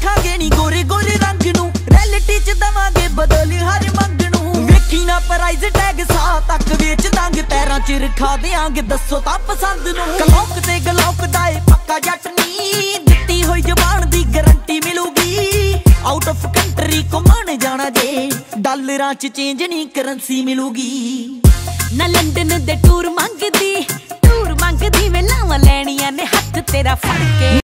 ਰੱਖਾਂਗੇ ਨਹੀਂ ਗੋਰੇ ਗੋਰੇ ਰੰਗ ਨੂੰ। ਰੈਲਿਟੀ ਚ ਦਵਾਂਗੇ ਬਦਲ ਹਰ ਮੰਗ ਨੂੰ। ਵੇਖੀ ਨਾ ਪ੍ਰਾਈਜ਼ ਟੈਗ ਸਾ ਤੱਕ ਵੇਚ ਦਾਂਗੇ, ਪੈਰਾਂ ਚ ਰਖਾ ਦੇਾਂਗੇ ਦੱਸੋ ਤਾਂ ਪਸੰਦ ਨੂੰ। ਕਲੌਕ ਤੇ ਗਲੌਕ ਦਾ ਏ ਪੱਕਾ ਜੱਟ ਨਹੀਂ ਦਿੱਤੀ ਹੋਈ ਜ਼ਬਾਨ ਦੀ ਗਾਰੰਟੀ ਮਿਲੂਗੀ। ਆਊਟ ਆਫ ਕੰਟਰੀ ਘੁੰਮਣ ਜਾਣਾ ਜੇ, ਡਾਲਰਾਂ ਚ ਚੇਂਜ ਨਹੀਂ ਕਰੰਸੀ ਮਿਲੂਗੀ। ਨਾ ਲੰਡਨ ਦੇ ਟੂਰ ਮੰਗਦੀ ਟੂਰ ਮੰਗਦੀ ਵੇ ਲਾਵਾਂ ਲੈਣੀਆਂ ਨੇ ਹੱਥ ਤੇਰਾ ਫੜ ਕੇ।